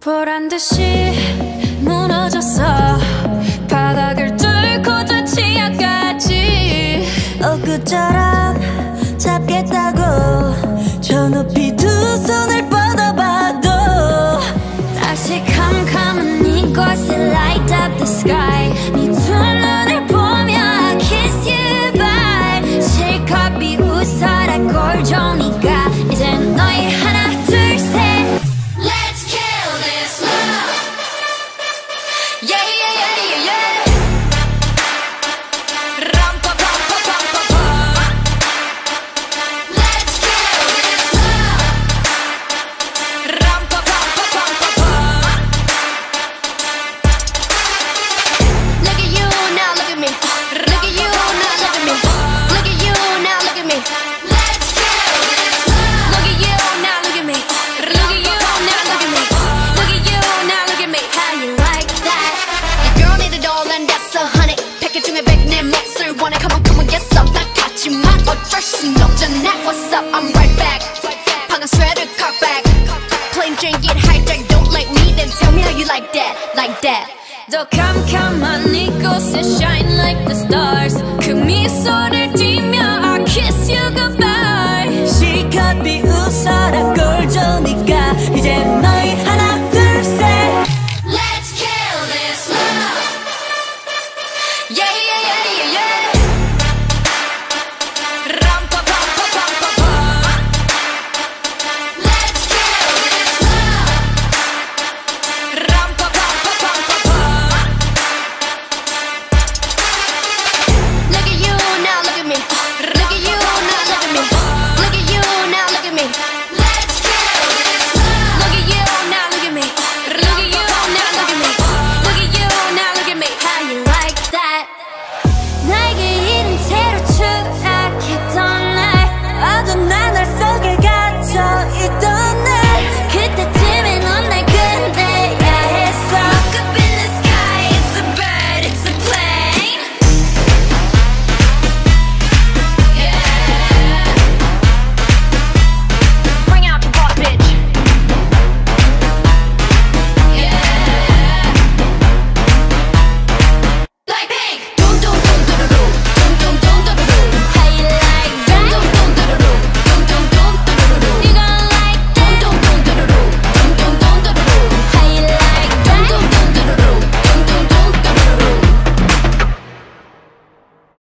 반드시 무너졌어. 바닥을 뚫고 저 지하까지. 엊그처럼 잡겠다고 저 높이 honey. 패킷 중에 백내 몫을 원해. Come on, come on, get some. 나 같지만 어쩔 순 없잖아. What's up? I'm right back. 방금 sweater cut back. Plain Jane get hijacked. Don't like me, then tell me how you like that, like that. 더 캄캄한 이곳에 shine like the stars. 그 미소를 띠며 I kiss you goodbye. 실컷 비